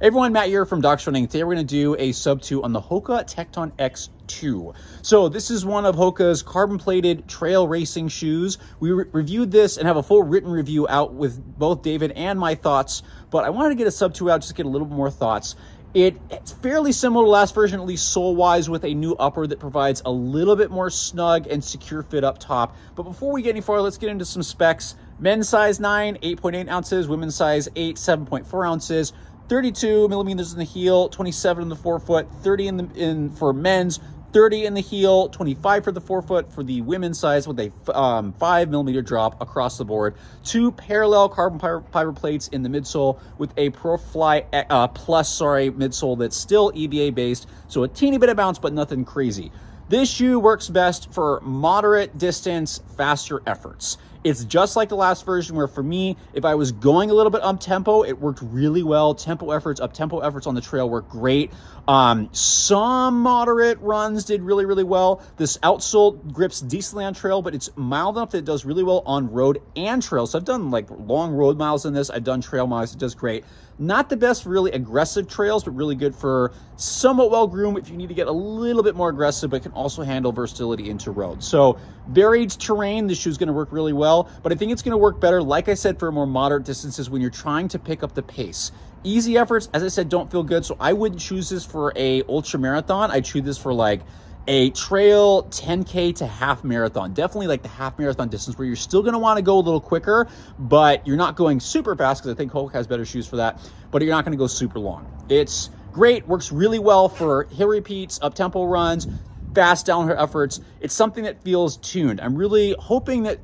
everyone, Matt here from Docs Running. Today we're going to do a sub 2 on the Hoka Tecton X2. So this is one of Hoka's carbon-plated trail racing shoes. We re reviewed this and have a full written review out with both David and my thoughts, but I wanted to get a sub 2 out just to get a little bit more thoughts. It, it's fairly similar to last version, at least sole-wise, with a new upper that provides a little bit more snug and secure fit up top. But before we get any farther, let's get into some specs. Men's size 9, 8.8 ounces. Women's size 8, 7.4 ounces. 32 millimeters in the heel, 27 in the forefoot, 30 in the in for men's, 30 in the heel, 25 for the forefoot for the women's size with a um, 5 millimeter drop across the board. Two parallel carbon fiber plates in the midsole with a ProFly uh, Plus, sorry, midsole that's still EVA based. So a teeny bit of bounce, but nothing crazy. This shoe works best for moderate distance, faster efforts. It's just like the last version where for me, if I was going a little bit up tempo, it worked really well. Tempo efforts, up tempo efforts on the trail work great. Um, some moderate runs did really, really well. This outsole grips decently on trail, but it's mild enough that it does really well on road and trail. So I've done like long road miles in this. I've done trail miles. It does great. Not the best really aggressive trails, but really good for somewhat well groomed if you need to get a little bit more aggressive, but can also handle versatility into roads. So varied terrain, this shoe is going to work really well, but I think it's going to work better, like I said, for more moderate distances when you're trying to pick up the pace. Easy efforts, as I said, don't feel good. So I wouldn't choose this for a ultra marathon. I choose this for like a trail 10K to half marathon. Definitely like the half marathon distance where you're still going to want to go a little quicker, but you're not going super fast because I think Hoka has better shoes for that, but you're not going to go super long. It's great, works really well for hill repeats, up tempo runs, fast downhill efforts. It's something that feels tuned. I'm really hoping that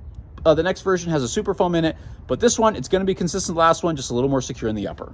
uh, the next version has a super foam in it, but this one, it's going to be consistent last one, just a little more secure in the upper.